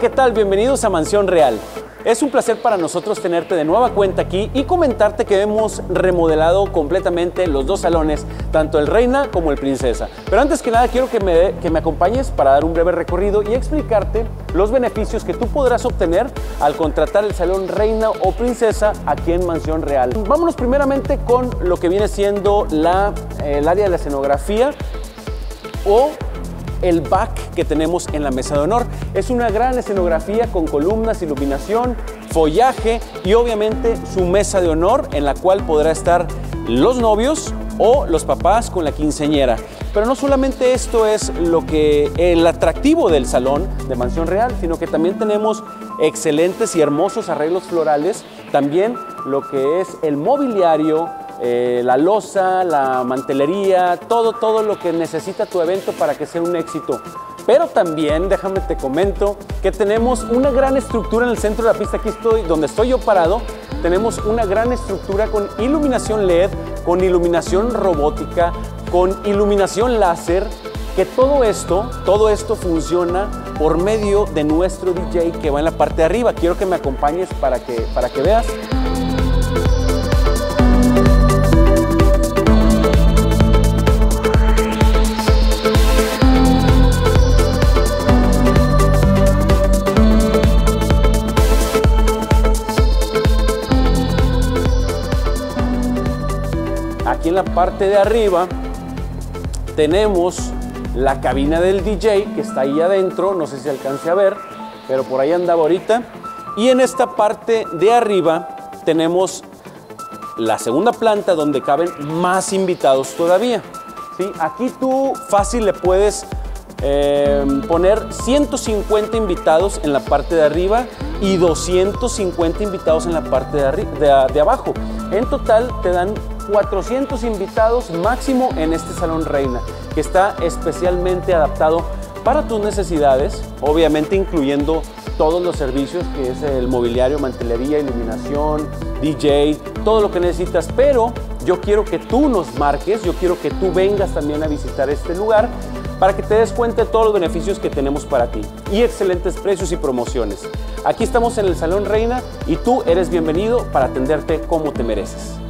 ¿Qué tal? Bienvenidos a Mansión Real. Es un placer para nosotros tenerte de nueva cuenta aquí y comentarte que hemos remodelado completamente los dos salones, tanto el Reina como el Princesa. Pero antes que nada quiero que me, que me acompañes para dar un breve recorrido y explicarte los beneficios que tú podrás obtener al contratar el salón Reina o Princesa aquí en Mansión Real. Vámonos primeramente con lo que viene siendo la, el área de la escenografía o el back que tenemos en la mesa de honor. Es una gran escenografía con columnas, iluminación, follaje y obviamente su mesa de honor en la cual podrá estar los novios o los papás con la quinceñera. Pero no solamente esto es lo que el atractivo del salón de Mansión Real, sino que también tenemos excelentes y hermosos arreglos florales, también lo que es el mobiliario eh, la losa, la mantelería, todo, todo lo que necesita tu evento para que sea un éxito. Pero también, déjame te comento, que tenemos una gran estructura en el centro de la pista, aquí estoy, donde estoy yo parado, tenemos una gran estructura con iluminación LED, con iluminación robótica, con iluminación láser, que todo esto, todo esto funciona por medio de nuestro DJ que va en la parte de arriba. Quiero que me acompañes para que, para que veas. Aquí en la parte de arriba tenemos la cabina del DJ que está ahí adentro, no sé si alcance a ver, pero por ahí andaba ahorita. Y en esta parte de arriba tenemos la segunda planta donde caben más invitados todavía. ¿sí? Aquí tú fácil le puedes eh, poner 150 invitados en la parte de arriba y 250 invitados en la parte de abajo. En total te dan 400 invitados máximo en este Salón Reina, que está especialmente adaptado para tus necesidades, obviamente incluyendo todos los servicios que es el mobiliario, mantelería, iluminación, DJ, todo lo que necesitas, pero yo quiero que tú nos marques, yo quiero que tú vengas también a visitar este lugar para que te des cuenta de todos los beneficios que tenemos para ti y excelentes precios y promociones. Aquí estamos en el Salón Reina y tú eres bienvenido para atenderte como te mereces.